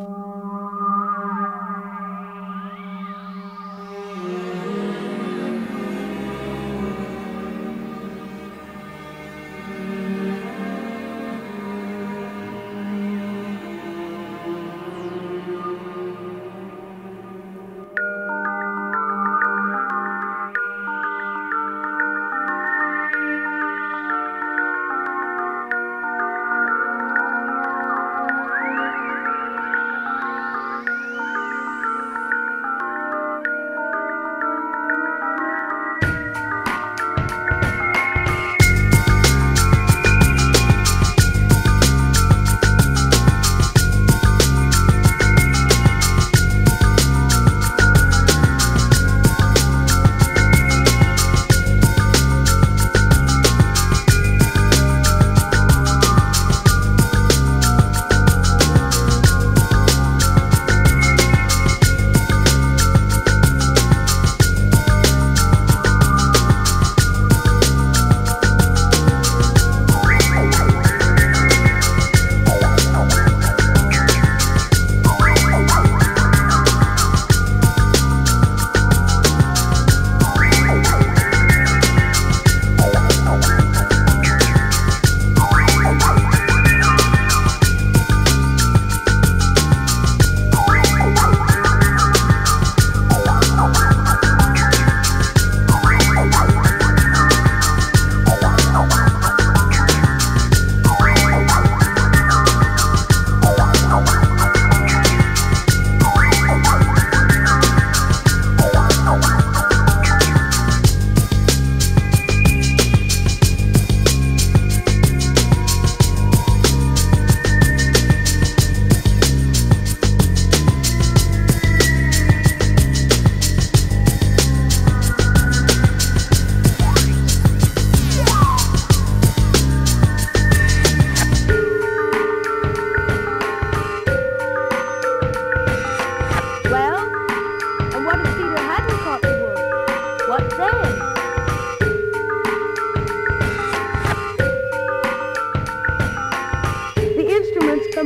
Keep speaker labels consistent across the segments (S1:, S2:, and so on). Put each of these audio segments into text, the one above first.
S1: you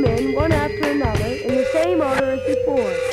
S1: come in one after another in the same order as before.